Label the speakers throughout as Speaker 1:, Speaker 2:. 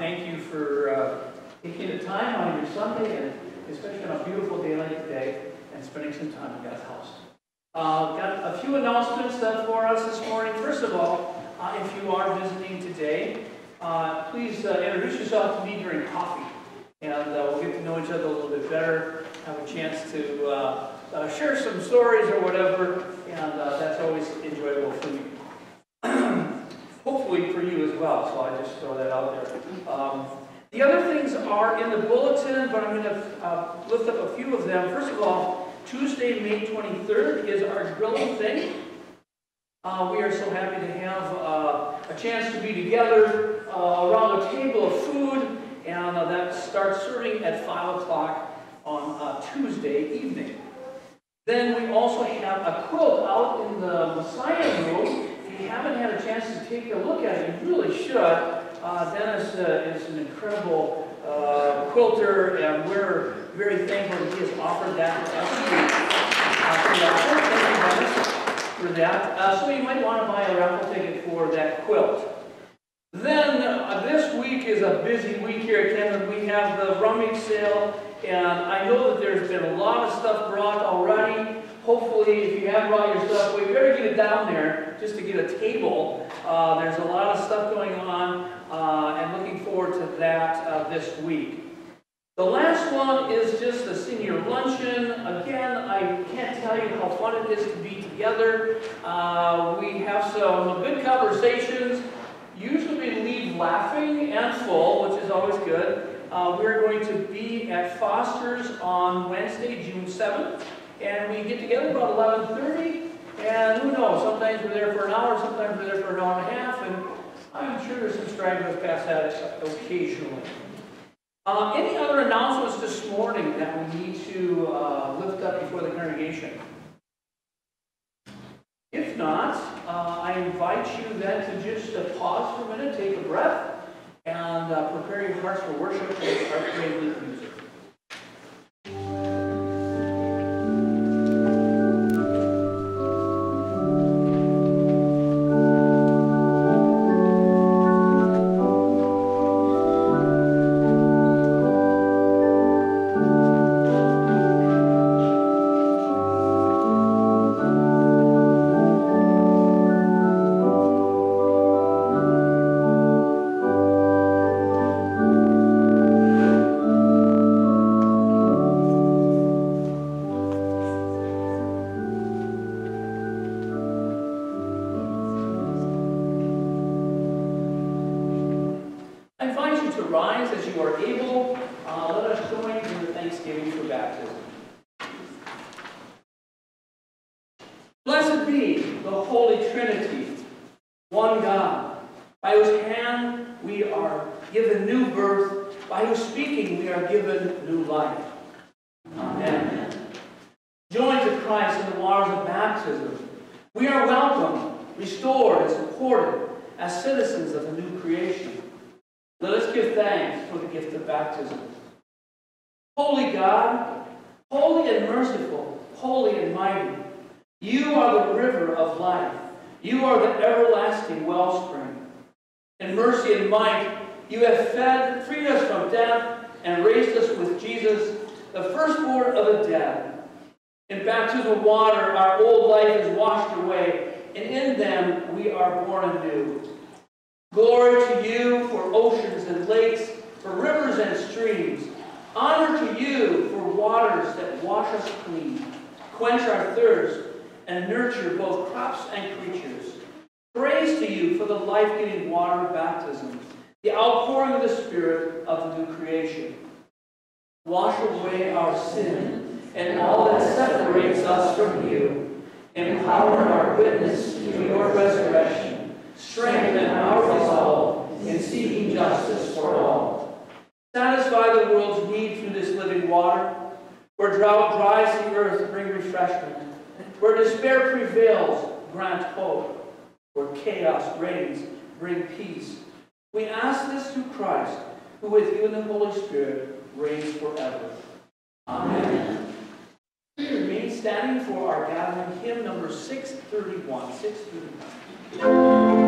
Speaker 1: you for uh, taking the time on your Sunday, and especially on a beautiful day like today, and spending some time in God's house. Uh, got a few announcements for us this morning. First of all, uh, if you are visiting today, uh, please uh, introduce yourself to me during coffee, and uh, we'll get to know each other a little bit better, have a chance to share some stories or whatever, and that's always enjoyable for me. Hopefully for you as well, so I just throw that out there. Um, the other things are in the bulletin, but I'm going to uh, lift up a few of them. First of all, Tuesday, May 23rd is our grilling thing. Uh, we are so happy to have uh, a chance to be together uh, around a table of food, and uh, that starts serving at 5 o'clock on uh, Tuesday evening. Then we also have a quilt out in the Messiah room. You haven't had a chance to take a look at it, you really should. Uh, Dennis uh, is an incredible uh, quilter, and we're very thankful that he has offered that to us. Uh, Thank you, Dennis, for that. Uh, so you might want to buy a raffle ticket for that quilt. Then uh, this week is a busy week here at Kenwood. We have the rummage sale, and I know that there's been a lot of stuff brought already. Hopefully, if you have brought your stuff, we better get it down there just to get a table. Uh, there's a lot of stuff going on, uh, and looking forward to that uh, this week. The last one is just a senior luncheon. Again, I can't tell you how fun it is to be together. Uh, we have some good conversations. Usually we leave laughing and full, which is always good. Uh, we're going to be at Foster's on Wednesday, June 7th, and we get together about 11.30, and who knows, sometimes we're there for an hour, sometimes we're there for an hour and a half, and I'm sure there's some stragglers past that occasionally. Uh, any other announcements this morning that we need to uh, lift up before the congregation? If not, uh, I invite you then to just uh, pause for a minute, take a breath, and uh, prepare your hearts for worship with our praise music. You for waters that wash us clean, quench our thirst, and nurture both crops and creatures. Praise to you for the life-giving water of baptism, the outpouring of the Spirit of the new creation. Wash away our sin and all that separates us from you. Empower our witness to your resurrection. Strengthen our resolve in seeking justice for all. Satisfy the world's need through this living water. Where drought dries the earth, bring refreshment. Where despair prevails, grant hope. Where chaos reigns, bring peace. We ask this through Christ, who with you and the Holy Spirit reigns forever. Amen. We remain standing for our gathering hymn number 631. 631.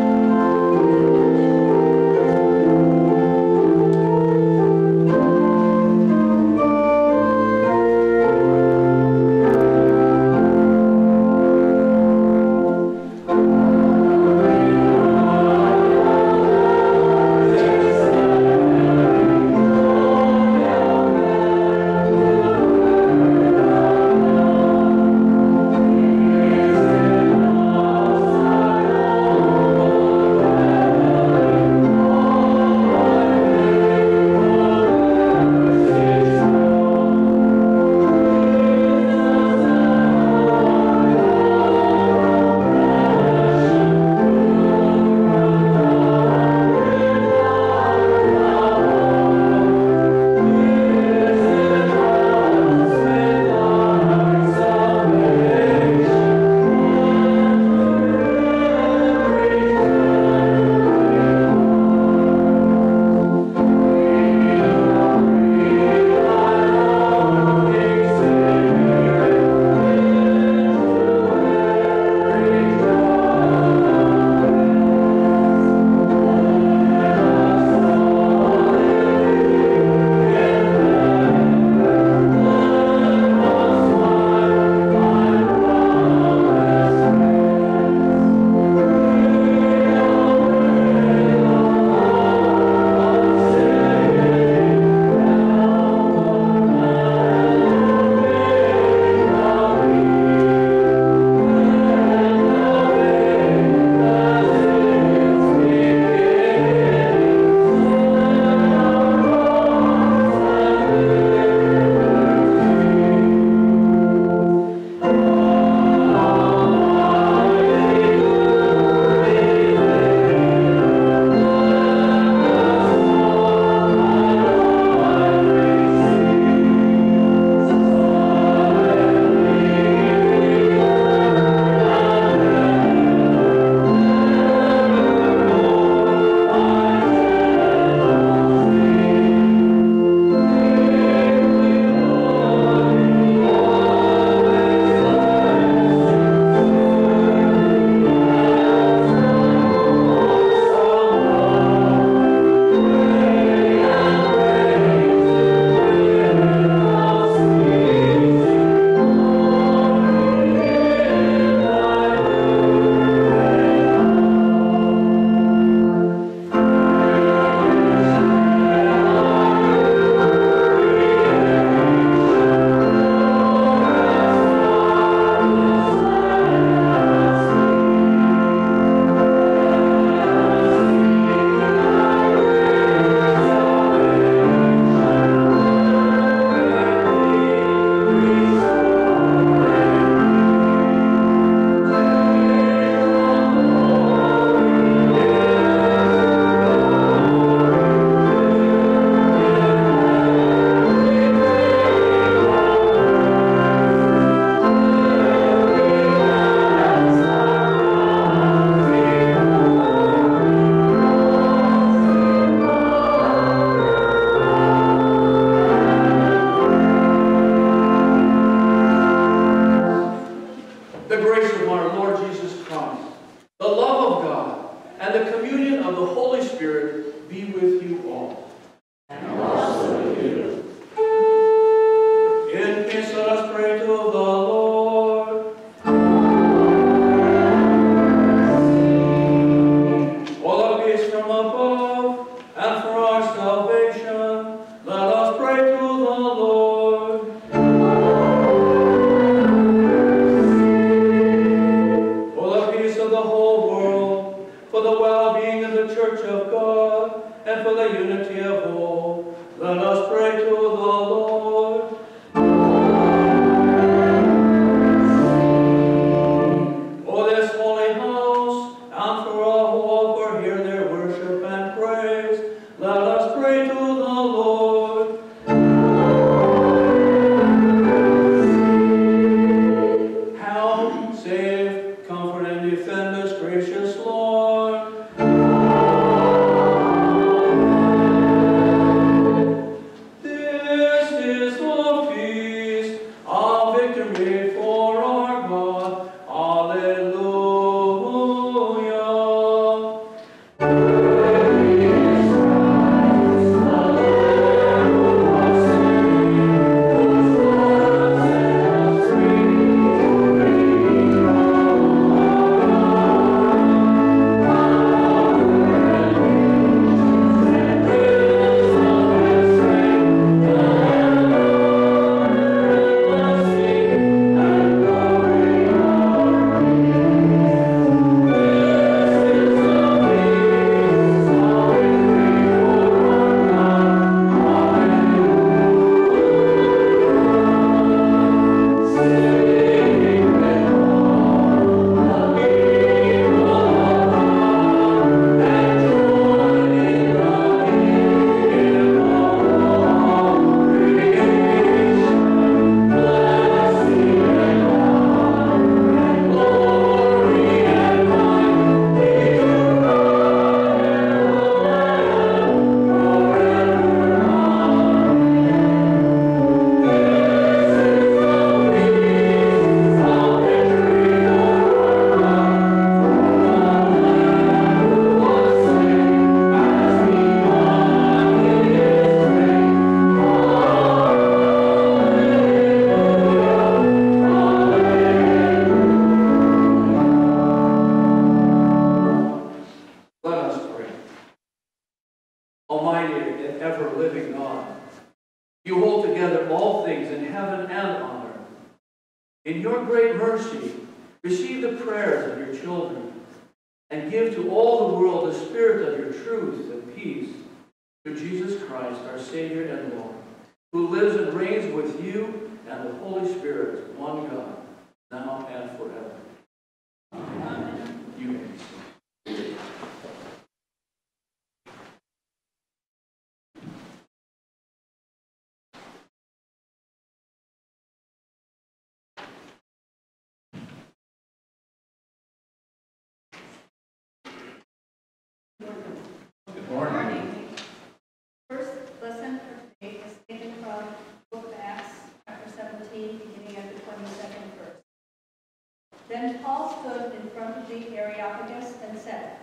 Speaker 1: And
Speaker 2: said,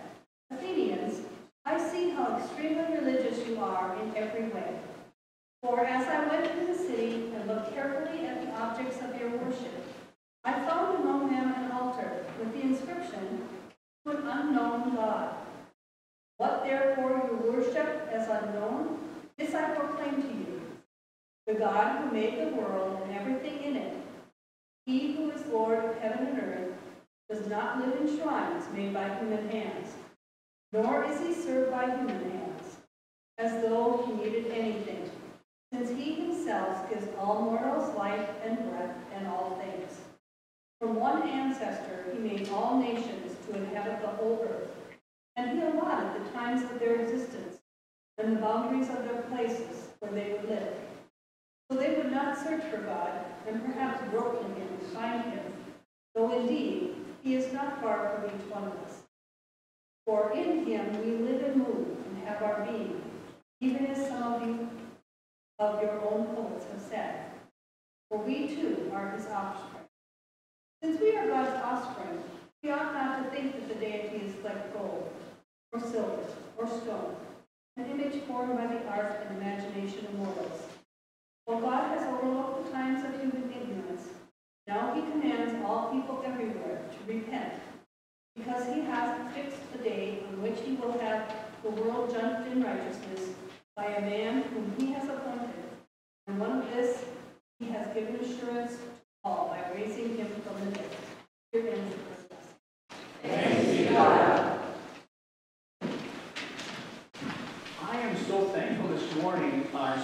Speaker 2: Athenians, I see how extremely religious you are in every way. For as I went into the city and looked carefully at the objects of your worship, I found among them an altar with the inscription, To an unknown God. What therefore you worship as unknown, this I proclaim to you. The God who made the world and everything in it, he who is Lord of heaven and earth, does not live in shrines made by human hands, nor is he served by human hands, as though he needed anything, since he himself gives all mortals life and breath and all things. From one ancestor he made all nations to inhabit the whole earth. And he allotted the times of their existence and the boundaries of their places where they would live. So they would not search for God and perhaps grope in him find him, though indeed he is not far from each one of us. For in him we live and move and have our being, even as some of you of your own poets have said. For we too are his offspring. Since we are God's offspring, we ought not to think that the deity is like gold, or silver, or stone, an image formed by the art and imagination of mortals. While God has overlooked the times of human ignorance, now he commands all people everywhere to repent, because he has fixed the day on which he will have the world judged in righteousness by a man whom he has appointed. And one of this he has given assurance to all by raising him from the dead. Here ends the first lesson.
Speaker 1: I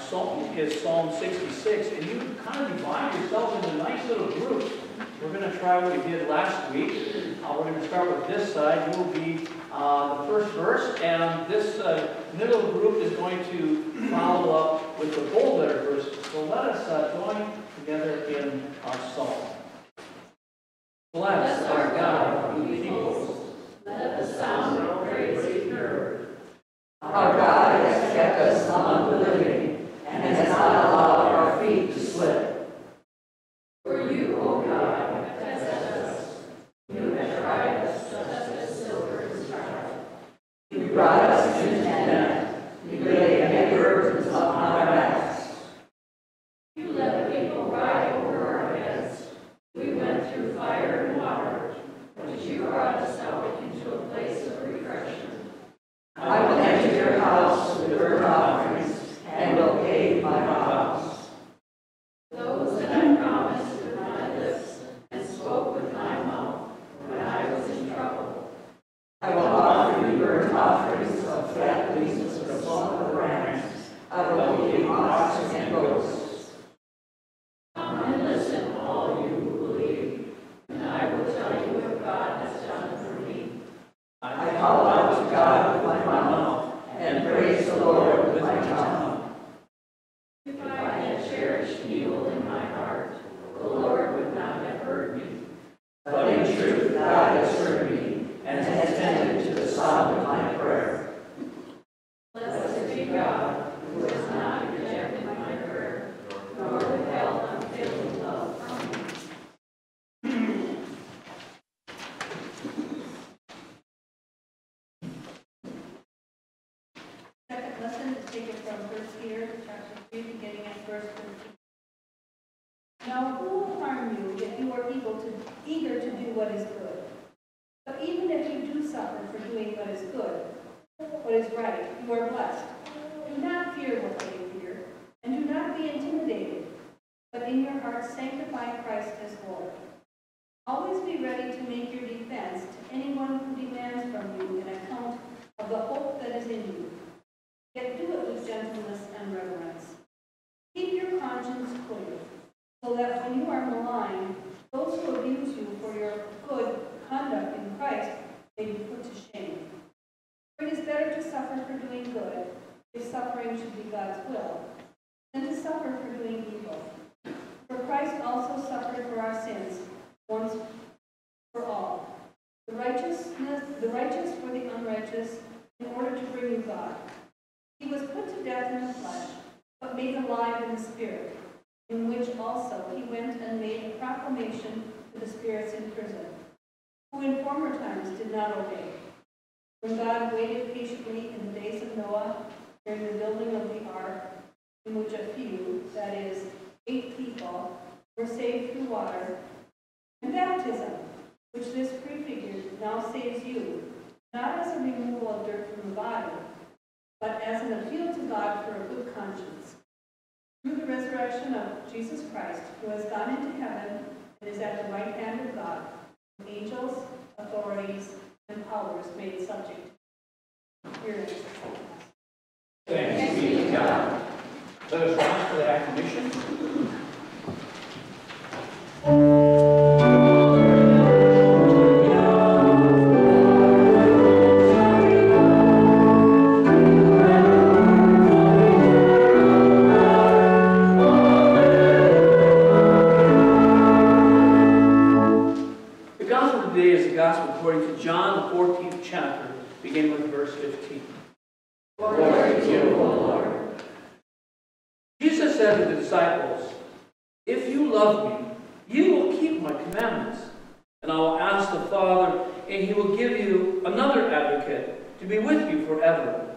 Speaker 1: so is Psalm 66, and you kind of divide yourself into nice little groups. We're going to try what we did last week. Uh, we're going to start with this side. You will be uh, the first verse, and this uh, middle group is going to follow up with the bold letter verses. So let us uh, join together in our psalm.
Speaker 2: Make your defense to anyone who demands from you an account of the hope that is in you Yet do it with gentleness and reverence. Keep your conscience clear, so that when you are maligned, those who abuse you for your good conduct in Christ may be put to shame. For it is better to suffer for doing good, if suffering should be God's will, than to suffer for doing evil. For Christ also suffered for our sins once for all, the righteousness, the righteous unrighteous, in order to bring you God. He was put to death in the flesh, but made alive in the spirit, in which also he went and made a proclamation to the spirits in prison, who in former times did not obey. When God waited patiently in the days of Noah during the building of the ark, in which a few, that is, eight people, were saved through water, and baptism, which this prefigured, now saves you, not as a removal of dirt from the body, but as an appeal to God for a good conscience. Through the resurrection of Jesus Christ, who has gone into heaven and is at the right hand of God, angels, authorities, and powers made subject. Here is.
Speaker 1: Thanks be to God. Let us rise for the acclamation. To be with you forever.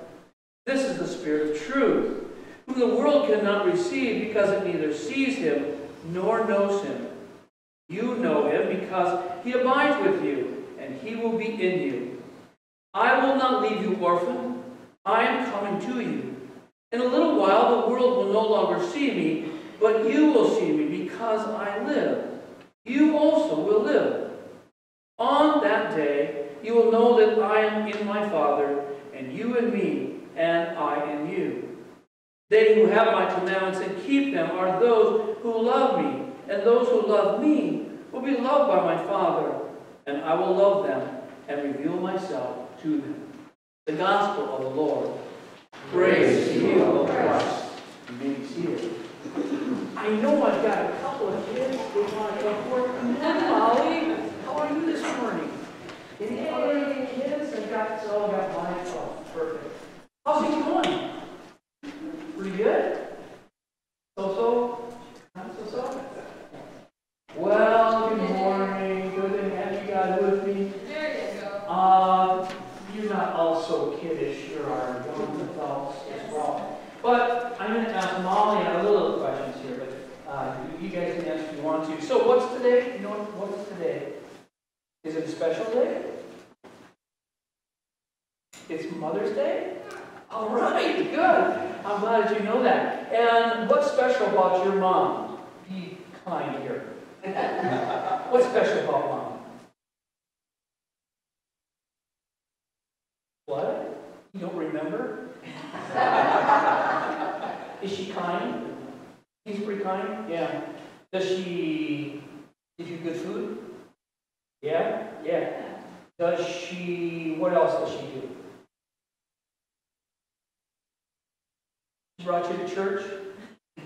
Speaker 1: This is the Spirit of truth, whom the world cannot receive because it neither sees him nor knows him. You know him because he abides with you, and he will be in you. I will not leave you orphan. I am coming to you. In a little while, the world will no longer see me, but you will see me because I live. You also will live. On that day, you will know that I am in my Father, and you in me, and I in you. They who have my commandments and keep them are those who love me, and those who love me will be loved by my Father, and I will love them and reveal myself to them. The gospel of the Lord. Praise to you, O Christ. You may be seated. I know I've got a couple of kids who want to come forward. Molly, how are you this morning? Any other kids? I got, so I got mine. Oh, perfect. How's it going? Pretty good? So-so? Not so-so? Well, good morning. Good to have you guys with me.
Speaker 3: There you go.
Speaker 1: Uh, you're not all so kiddish, you are our young adults as well. But I'm going to ask Molly a little questions here, but uh, you guys can answer if you want to. So what's today? You know what, what's today? Is it a special day? It's Mother's Day? All right, good. I'm glad you know that. And what's special about your mom? Be kind here. What's special about mom? What? You don't remember? Is she kind? She's pretty kind? Yeah. Does she give you good food? Yeah? Yeah. Does she, what else does she do? She brought you to church?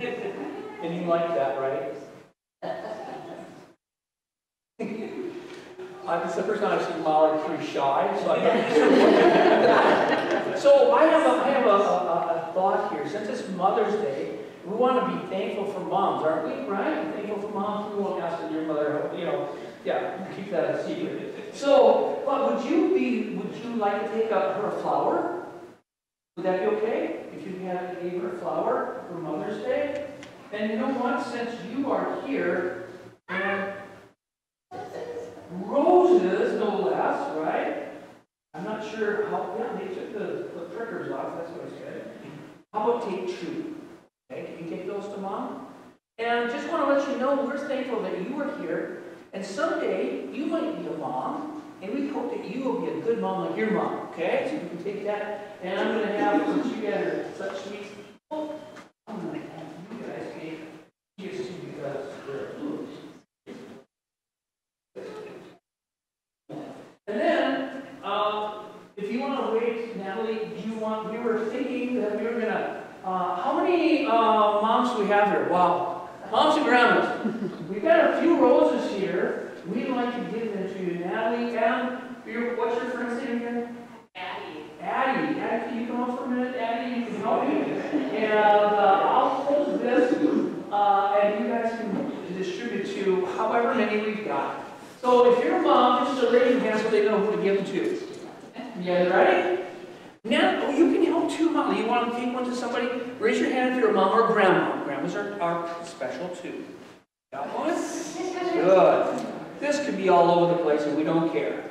Speaker 1: And you like that, right? I, is the first time I've seen Molly pretty shy, so what So I have a, I have a, a, a thought here. Since it's Mother's Day, we want to be thankful for moms, aren't we? Right? Thankful for moms. We won't ask your mother, you know, yeah, keep that a secret. So, but would you be, would you like to take a, her flower? Would that be okay? If you had gave her a flower for Mother's Day? And you know what? Since you are here, roses, no less, right? I'm not sure how, yeah, they took the, the prickers off, that's what I said. How about take two? Okay, can you take those to mom? And just want to let you know, we're thankful that you are here, and someday you might be a mom, and we hope that you will be a good mom like your mom, okay? So you can take that, and I'm going to have, you guys are such sweet people, I'm going to have you guys they're blue. And then, uh, if you want to wait, Natalie, do you want, we were thinking that we were gonna, uh, how many, uh, moms do we have here? Wow. Moms and grandmas. We've got a few roses. We'd like to give them to you, Natalie, and your, what's your friend's name again?
Speaker 3: Addie.
Speaker 1: Addie. Addie, can you come up for a minute? Addie, you can help me. And, uh, I'll hold this, uh, and you guys can distribute to however many we've got. So if you're a mom, just raise your hand so they know who to give them to. You guys ready? Now, you can help too, Molly. You want to take one to somebody? Raise your hand if you're a mom or a grandma. Grandmas are, are special too. Got one? Good. This could be all over the place and we don't care.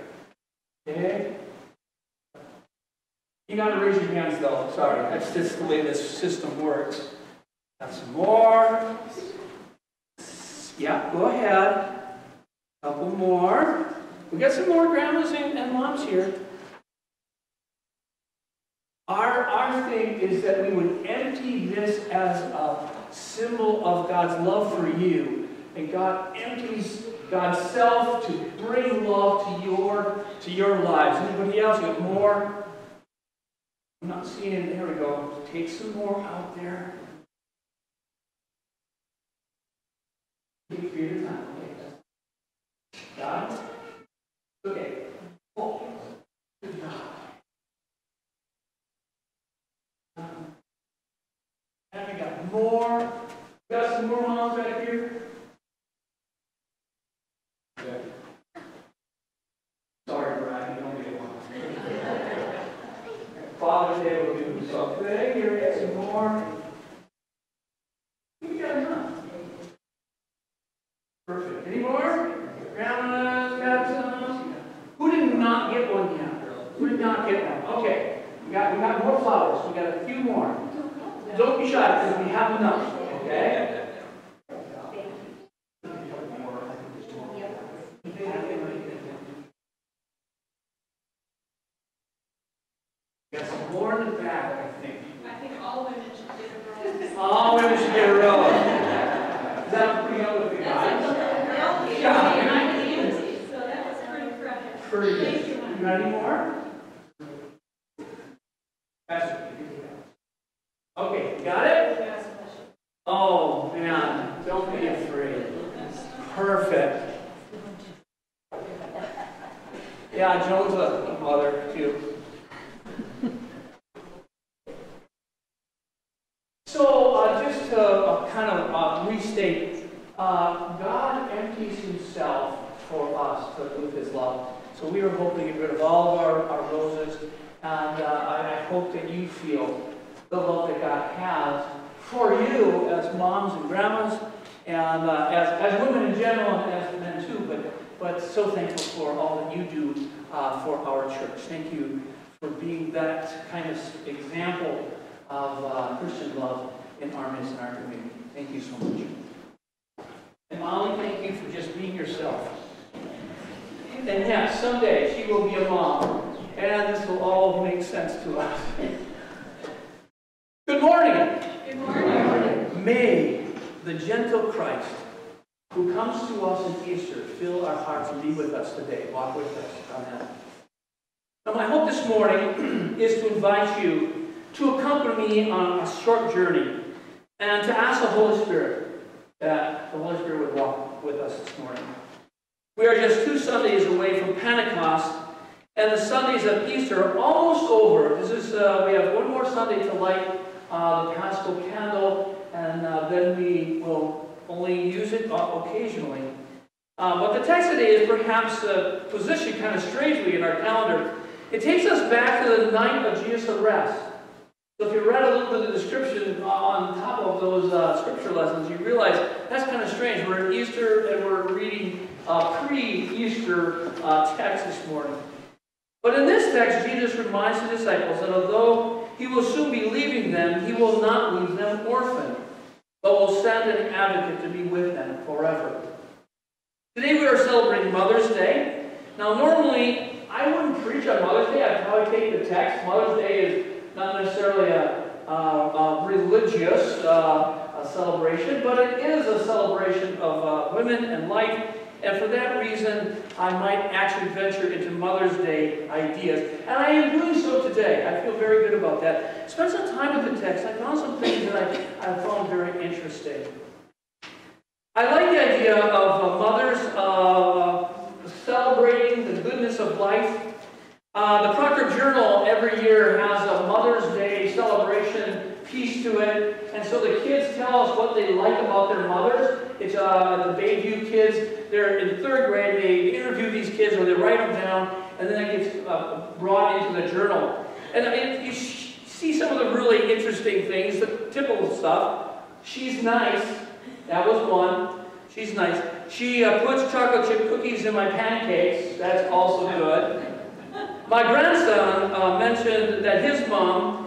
Speaker 1: Okay? You gotta raise your hands though. Sorry, that's just the way this system works. Got some more. Yeah, go ahead. Couple more. We got some more grandmas and, and moms here. Our, our thing is that we would empty this as a symbol of God's love for you. And God empties God's self to bring love to your, to your lives. Anybody else got more? I'm not seeing, it. there we go. Take some more out there. Time. Okay. Oh. We um, got more. We got some more moms back here. Sorry, Brian, you don't get one. Father's Day will do something. Here, we got some more. We got enough. Perfect. Any more? Grandma's some. Who did not get one yet? Who did not get one? Okay. We got, we got more flowers. We got a few more. Don't be shy because we have enough. Okay? Got some more in the back, I think.
Speaker 3: I think all women should get a girl.
Speaker 1: got any more? Pastor, Okay, got it? Oh, man, don't be afraid. Perfect. Yeah, Joan's a mother too. So, uh, just to uh, kind of uh, restate, uh, God empties himself for us to, with his love. So we are hoping to get rid of all of our, our roses, and uh, I, I hope that you feel the love that God has for you as moms and grandmas, and uh, as, as women in general, and as men too, but, but so thankful for all that you do uh, for our church. Thank you for being that kind of example of uh, Christian love in our midst and our community. Thank you so much. And Molly, thank you for just being yourself. And yeah, someday she will be a mom, and this will all make sense to us. Good morning.
Speaker 3: Good morning.
Speaker 1: May the gentle Christ who comes to us in Easter fill our hearts and be with us today. Walk with us. Amen. Now, my hope this morning is to invite you to accompany me on a short journey and to ask the Holy Spirit that the Holy Spirit would walk with us this morning. We are just two Sundays away from Pentecost, and the Sundays of Easter are almost over. This is uh, we have one more Sunday to light uh, the Paschal candle, and uh, then we will only use it occasionally. Uh, but the text today is perhaps uh, positioned kind of strangely in our calendar. It takes us back to the night of Jesus' arrest. So if you read a little bit of the description on top of those uh, scripture lessons, you realize that's kind of strange. We're in Easter and we're reading pre-Easter text this morning. But in this text, Jesus reminds the disciples that although he will soon be leaving them, he will not leave them orphaned, but will send an advocate to be with them forever. Today we are celebrating Mother's Day. Now normally, I wouldn't preach on Mother's Day. I'd probably take the text. Mother's Day is not necessarily a, a, a religious uh, a celebration, but it is a celebration of uh, women and life. And for that reason, I might actually venture into Mother's Day ideas. And I am doing so today. I feel very good about that. Spend some time with the text. I found some things that I, I found very interesting. I like the idea of uh, mothers uh, celebrating the goodness of life. Uh, the Proctor Journal every year has a Mother's Day celebration to it, and so the kids tell us what they like about their mothers. It's uh, the Bayview kids. They're in third grade. They interview these kids, or they write them down, and then it gets uh, brought into the journal. And it, you see some of the really interesting things, the typical stuff. She's nice. That was one. She's nice. She uh, puts chocolate chip cookies in my pancakes. That's also good. My grandson uh, mentioned that his mom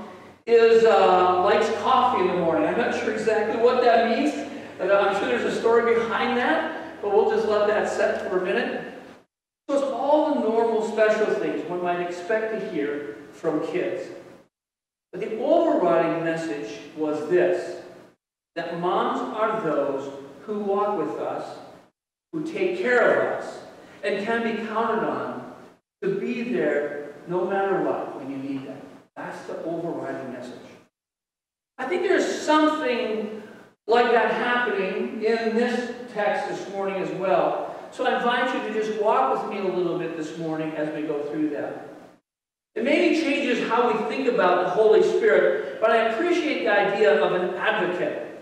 Speaker 1: is uh, likes coffee in the morning. I'm not sure exactly what that means. But I'm sure there's a story behind that, but we'll just let that set for a minute. So it's all the normal special things one might expect to hear from kids. But the overriding message was this that moms are those who walk with us, who take care of us, and can be counted on to be there no matter what when you need. That's the overriding message. I think there's something like that happening in this text this morning as well. So I invite you to just walk with me a little bit this morning as we go through that. It maybe changes how we think about the Holy Spirit, but I appreciate the idea of an advocate.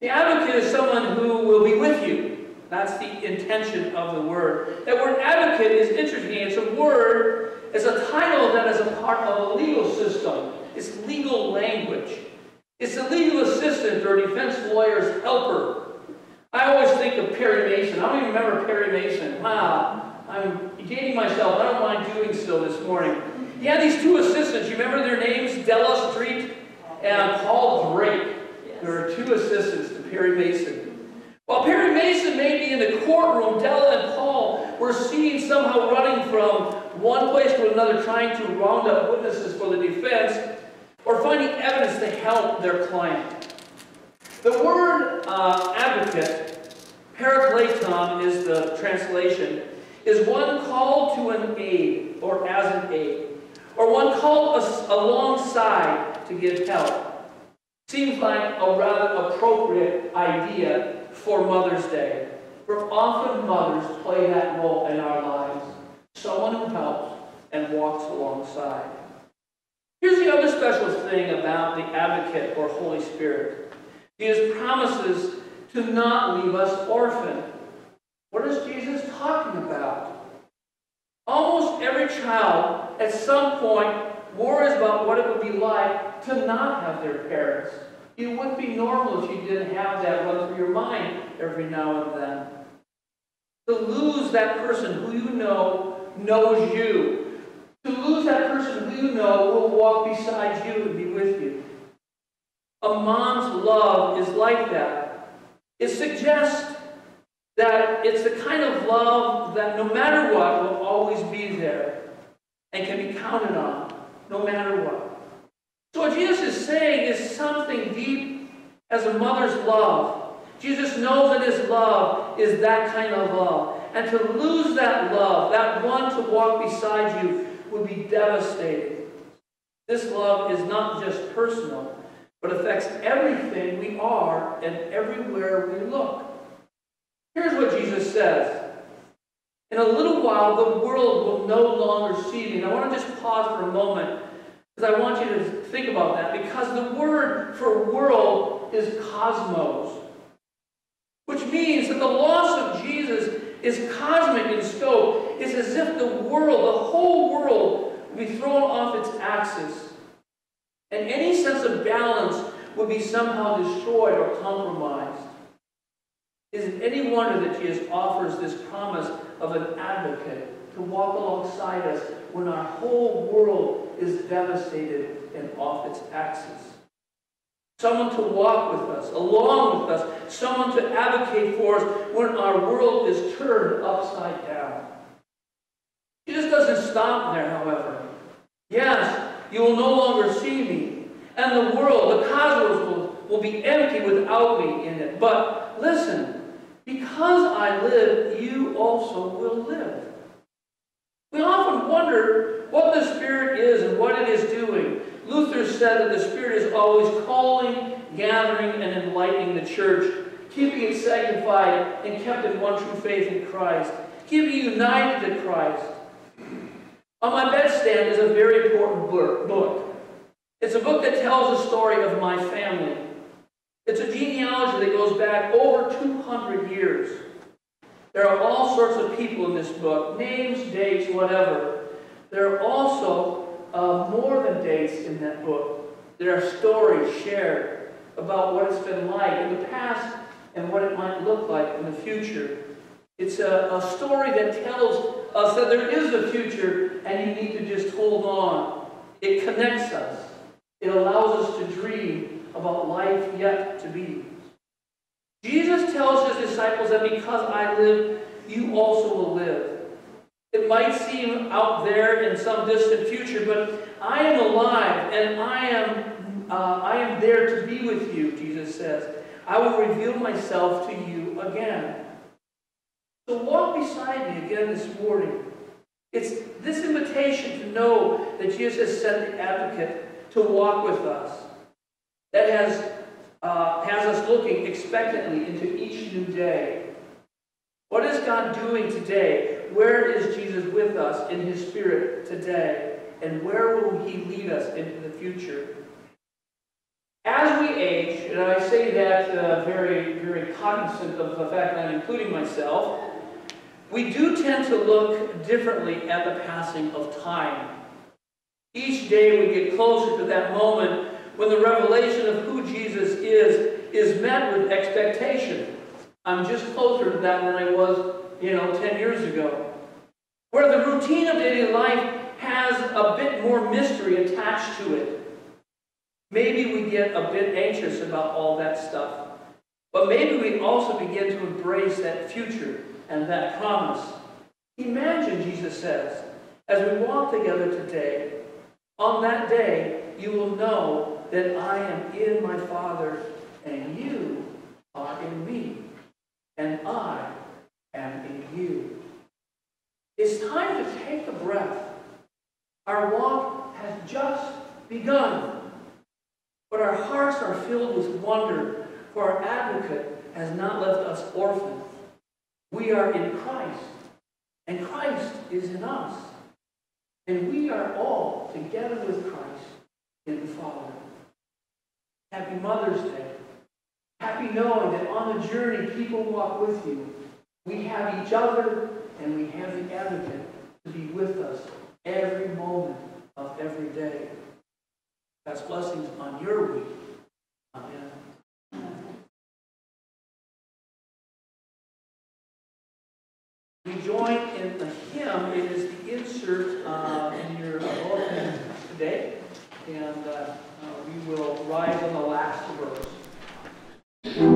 Speaker 1: The advocate is someone who will be with you. That's the intention of the word. That word advocate is interesting. It's a word, it's a title that is a part of a legal system. It's legal language. It's a legal assistant or defense lawyer's helper. I always think of Perry Mason. I don't even remember Perry Mason. Wow, I'm dating myself. I don't mind doing so this morning. He had these two assistants. You remember their names? Della Street and Paul Drake. There are two assistants to Perry Mason. While Perry Mason may be in the courtroom, Della and Paul were seen somehow running from one place to another, trying to round up witnesses for the defense or finding evidence to help their client. The word uh, advocate, parakleton is the translation, is one called to an aid, or as an aid, or one called alongside to give help. Seems like a rather appropriate idea for Mother's Day. For often mothers play that role in our lives. Someone who helps and walks alongside. Here's the other special thing about the advocate or Holy Spirit. Jesus promises to not leave us orphaned. What is Jesus talking about? Almost every child at some point worries about what it would be like to not have their parents. It wouldn't be normal if you didn't have that run through your mind every now and then. To lose that person who you know knows you. To lose that person who you know will walk beside you and be with you. A mom's love is like that. It suggests that it's the kind of love that no matter what will always be there and can be counted on no matter what. So what Jesus is saying is something deep as a mother's love. Jesus knows that his love is that kind of love. And to lose that love, that one to walk beside you, would be devastating. This love is not just personal, but affects everything we are and everywhere we look. Here's what Jesus says. In a little while, the world will no longer see me. And I want to just pause for a moment because I want you to think about that. Because the word for world is cosmos, which means that the loss of Jesus is cosmic in scope. It's as if the world, the whole world, would be thrown off its axis. And any sense of balance would be somehow destroyed or compromised. Is it any wonder that Jesus offers this promise of an advocate to walk alongside us when our whole world is devastated and off its axis? Someone to walk with us, along with us, someone to advocate for us when our world is turned upside down. Jesus doesn't stop there, however. Yes, you will no longer see me, and the world, the cosmos, will, will be empty without me in it. But listen, because I live, you also will live. We often wonder what the Spirit is and what it is doing. Luther said that the Spirit is always calling, gathering, and enlightening the church, keeping it sanctified and kept in one true faith in Christ, keeping it united to Christ. On my bedstand is a very important book. It's a book that tells the story of my family. It's a genealogy that goes back over 200 years. There are all sorts of people in this book, names, dates, whatever. There are also uh, more than dates in that book. There are stories shared about what it's been like in the past and what it might look like in the future. It's a, a story that tells us that there is a future and you need to just hold on. It connects us. It allows us to dream about life yet to be. Jesus tells his disciples that because I live, you also will live. It might seem out there in some distant future, but I am alive and I am, uh, I am there to be with you, Jesus says. I will reveal myself to you again. So walk beside me again this morning. It's this invitation to know that Jesus has sent the advocate to walk with us that has, uh, has us looking expectantly into each new day. What is God doing today? Where is Jesus with us in his spirit today? And where will he lead us into the future? As we age, and I say that uh, very, very cognizant of the fact that I'm including myself, we do tend to look differently at the passing of time. Each day we get closer to that moment when the revelation of who Jesus is is met with expectation. I'm just closer to that than I was, you know, 10 years ago. Where the routine of daily life has a bit more mystery attached to it. Maybe we get a bit anxious about all that stuff. But maybe we also begin to embrace that future and that promise. Imagine, Jesus says, as we walk together today, on that day, you will know that I am in my Father, and you are in me, and I am in you. It's time to take a breath Our walk has just begun. But our hearts are filled with wonder, for our advocate has not left us orphans. We are in Christ, and Christ is in us. And we are all together with Christ in the Father. Happy Mother's Day. Happy knowing that on the journey people walk with you. We have each other and we have the advocate to be with us every moment of every day. God's blessings on your week. Amen. We join in the hymn. It is the insert uh, in your bulletin today. And uh, uh, we will rise on the last verse.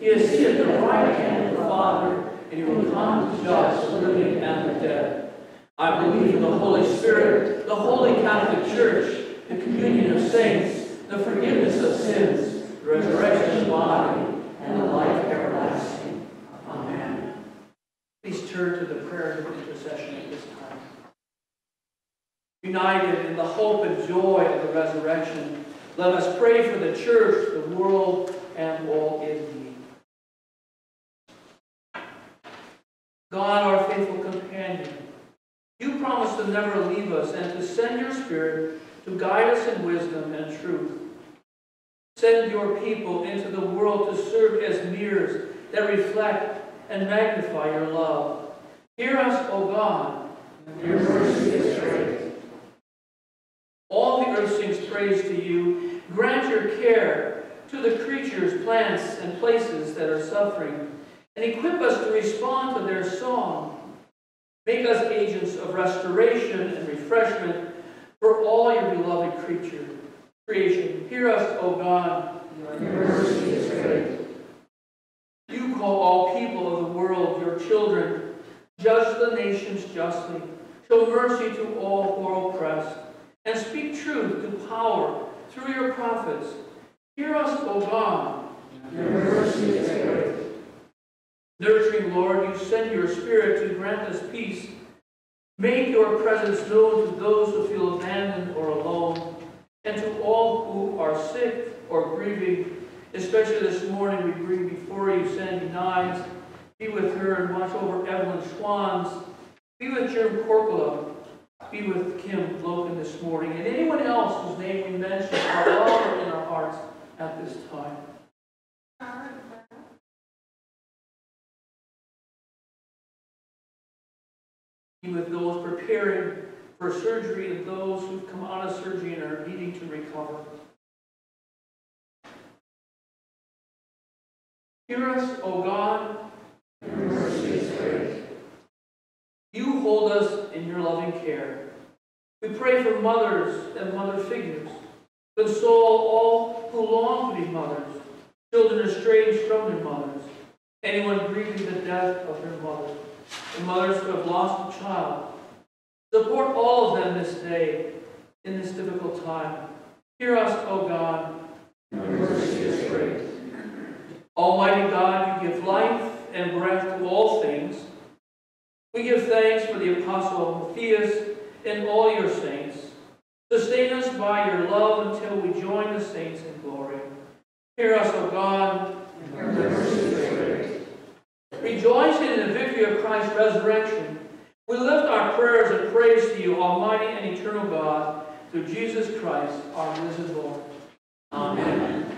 Speaker 1: He is seated at the right hand of the Father, and he will come to judge the living and the dead. I believe in the Holy Spirit, the holy Catholic Church, the communion of saints, the forgiveness of sins, the resurrection of the body, and the life everlasting. Amen. Please turn to the prayers of intercession at this time. United in the hope and joy of the resurrection, let us pray for the church, the world, and all in need. God, our faithful companion, you promised to never leave us and to send your Spirit to guide us in wisdom and truth. Send your people into the world to serve as mirrors that reflect and magnify your love. Hear us, O God.
Speaker 4: Your mercy is great.
Speaker 1: All the earth sings praise to you. Grant your care to the creatures, plants, and places that are suffering, and equip us to respond to their song. Make us agents of restoration and refreshment for all your beloved creature, creation. Hear us, O God.
Speaker 4: Your mercy is great.
Speaker 1: You call all people of the world your children. Judge the nations justly. Show mercy to all who are oppressed. And speak truth to power through your prophets. Hear us, O God.
Speaker 4: Your mercy is great.
Speaker 1: Nurturing Lord, you send your Spirit to grant us peace. Make your presence known to those who feel abandoned or alone, and to all who are sick or grieving. Especially this morning, we bring before you Sandy Nines. Be with her and watch over Evelyn Schwans. Be with Jim Corcola. Be with Kim Logan this morning, and anyone else whose name we mention are loved in our hearts at this time. Preparing for surgery and those who've come out of surgery and are needing to recover. Hear us, O God.
Speaker 4: Your mercy is great.
Speaker 1: You hold us in your loving care. We pray for mothers and mother figures. Console all who long to be mothers, children estranged from their mothers, anyone grieving the death of their mother, and mothers who have lost a child. Support all of them this day in this difficult time. Hear us, O God.
Speaker 4: Your mercy is great.
Speaker 1: Almighty God, you give life and breath to all things. We give thanks for the Apostle Matthias and all your saints. Sustain us by your love until we join the saints in glory. Hear us, O God.
Speaker 4: Your mercy is great.
Speaker 1: Rejoicing in the victory of Christ's resurrection, we lift our prayers and praise to you, Almighty and eternal God, through Jesus Christ, our risen Lord. Amen.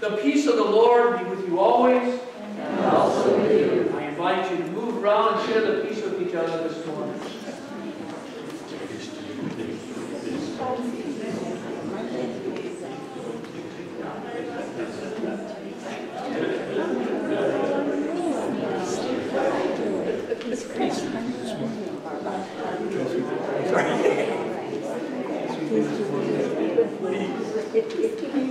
Speaker 1: The peace of the Lord be with you always.
Speaker 4: And also with you.
Speaker 1: I invite you to move around and share the peace with each other this morning. que,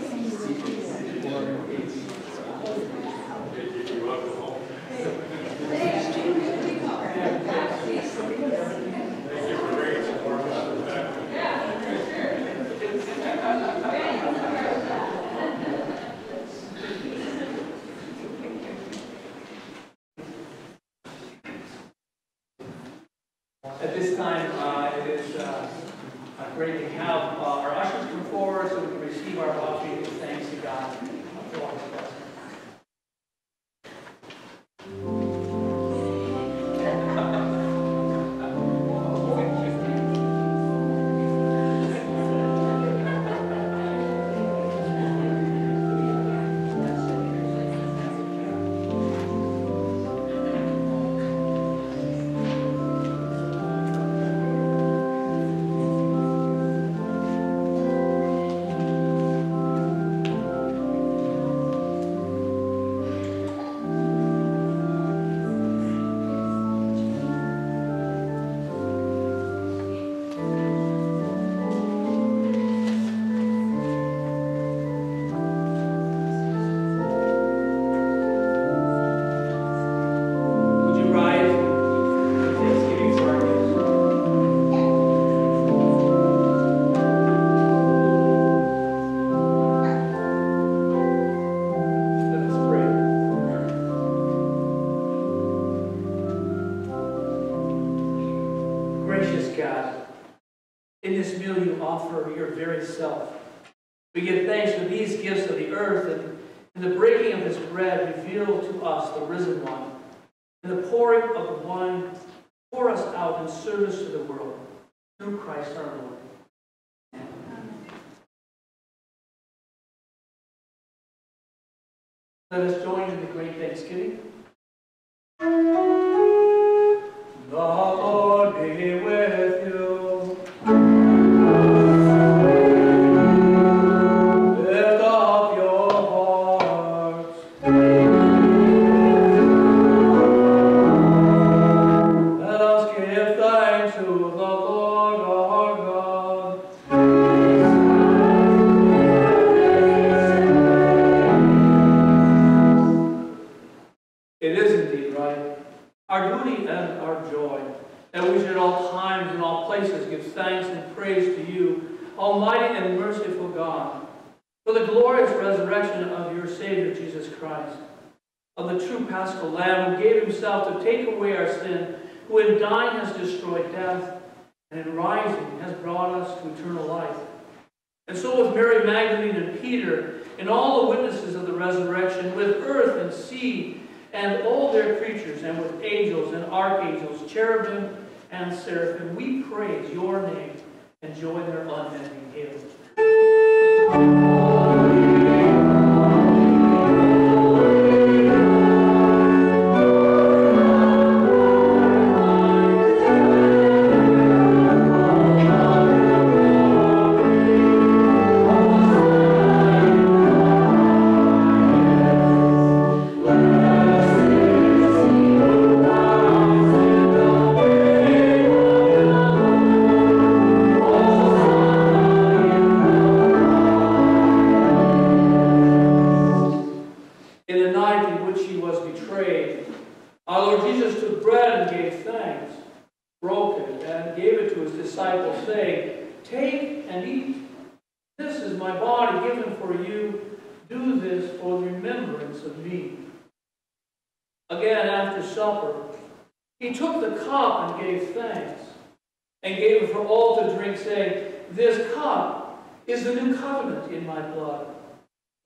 Speaker 1: This cup is the new covenant in my blood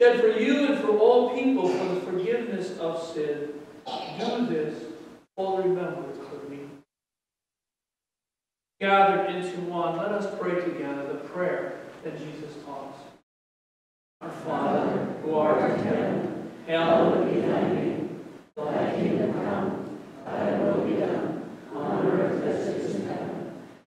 Speaker 1: shed for you and for all people for the forgiveness of sin. Do this the remembrance of me. Gathered into one, let us pray together the prayer that Jesus taught us. Our Father, who art in heaven, hallowed be thy name.
Speaker 4: Thy kingdom come, thy will be done, on earth as it is in heaven.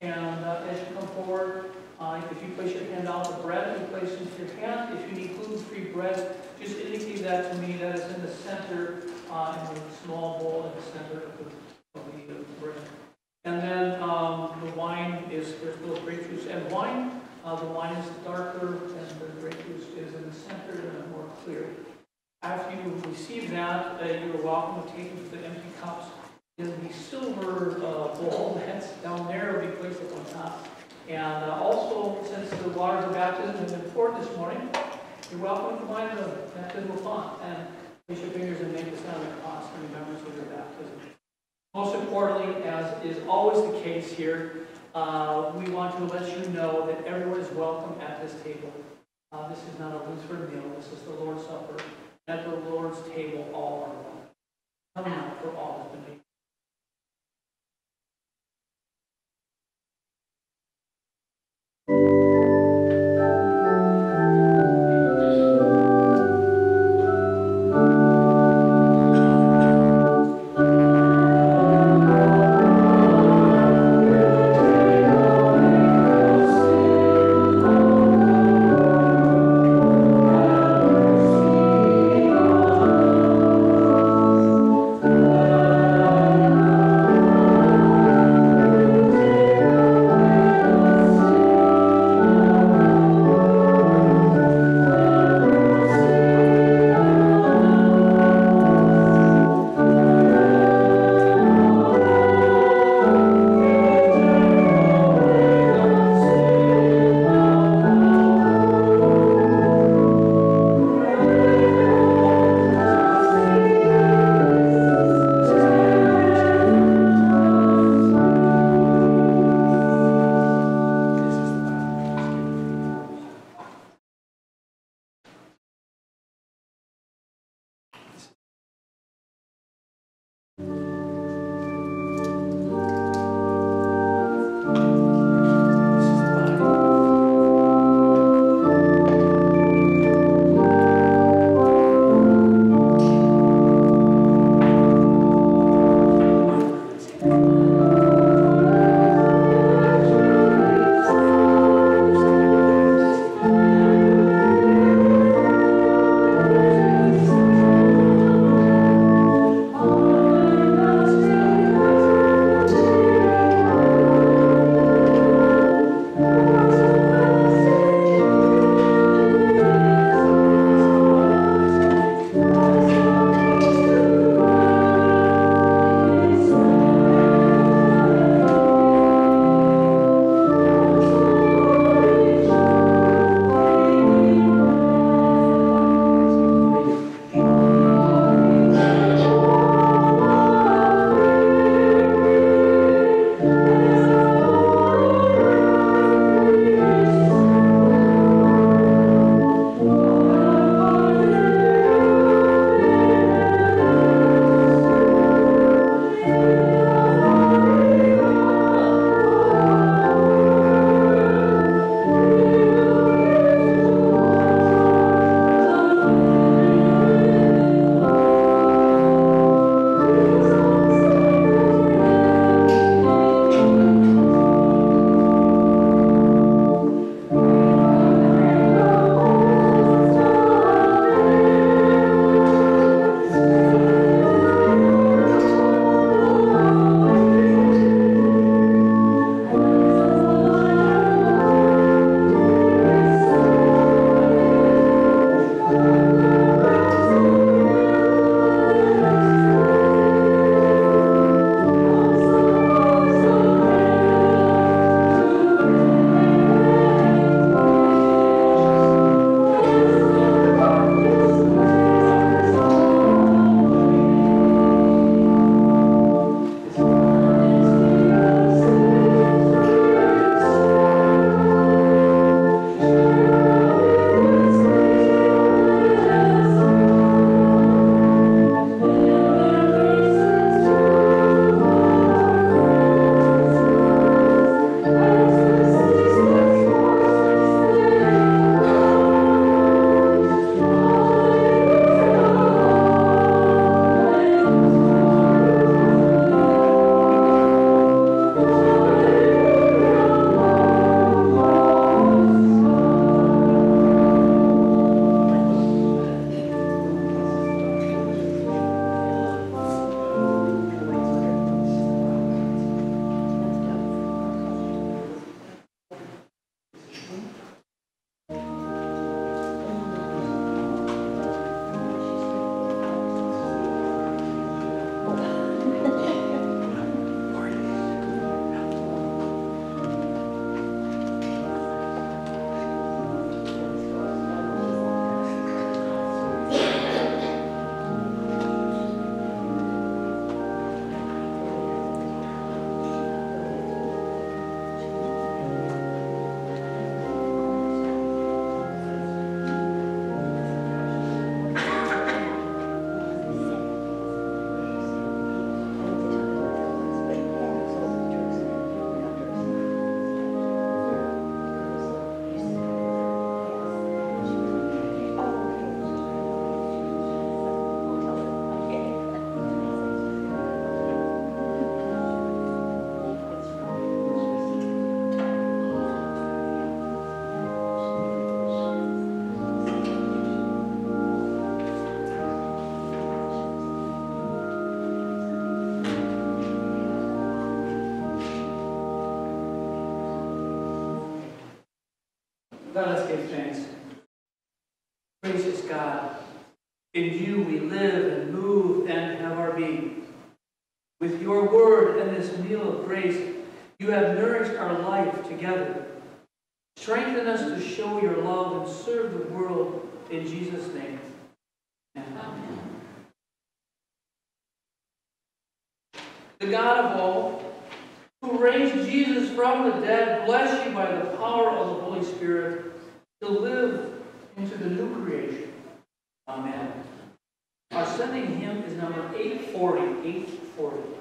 Speaker 1: And uh, as you come forward, uh, if you place your hand out, the bread you place into your hand. If you need gluten-free bread, just indicate that to me. That is in the center, uh, in the small bowl in the center of the, of the uh, bread. And then um, the wine is, there's little grape juice and wine. Uh, The wine is darker and the grape juice is in the center and more clear. After you receive that, uh, you are welcome to take the empty cups in the silver uh, bowl that's down there, will be placed up on top. And uh, also, since the waters of baptism have been poured this morning, you're welcome to combine the baptismal font and place your fingers and make the sign of the cross in remembrance of your baptism. Most importantly, as is always the case here, uh, we want to let you know that everyone is welcome at this table. Uh, This is not a Lutheran meal, this is the Lord's Supper. At the Lord's table, all are welcome. Come out for all has made. In you we live and move and have our being. With your word and this meal of grace, you have nourished our life together. Strengthen us to show your love and serve the world in Jesus' name. Amen. The God of all, who raised Jesus from the dead, bless you by the power of the Holy Spirit to live into the new creation. Amen. Our sending hymn is number 840. 840.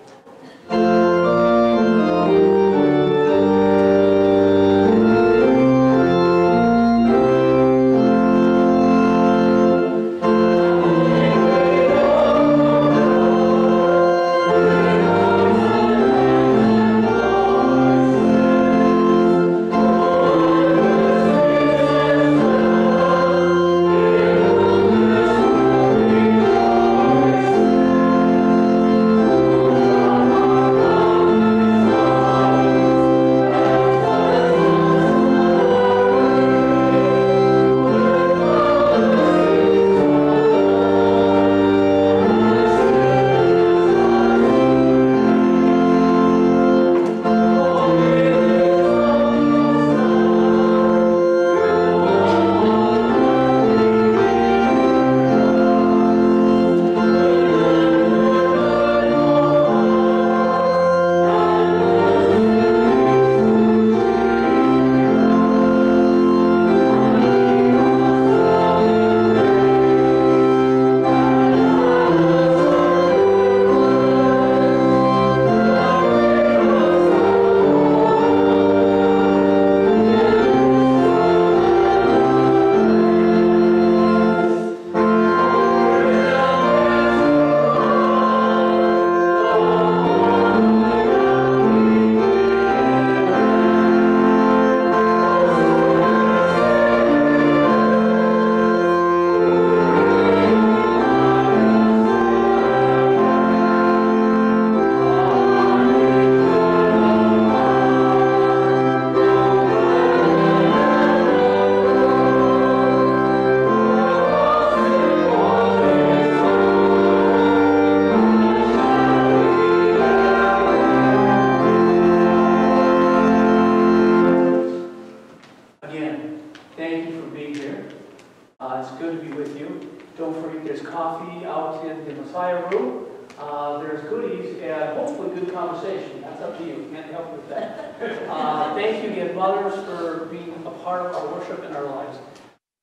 Speaker 1: The Messiah room. Uh, there's goodies and hopefully good conversation. That's up to you. Can't help with that. Uh, thank you again, mothers, for being a part of our worship in our lives.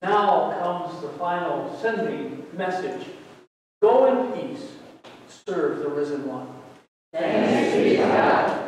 Speaker 1: Now comes the final sending message. Go in peace. Serve the risen one.
Speaker 3: Thanks be to God.